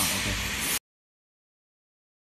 Oh, okay.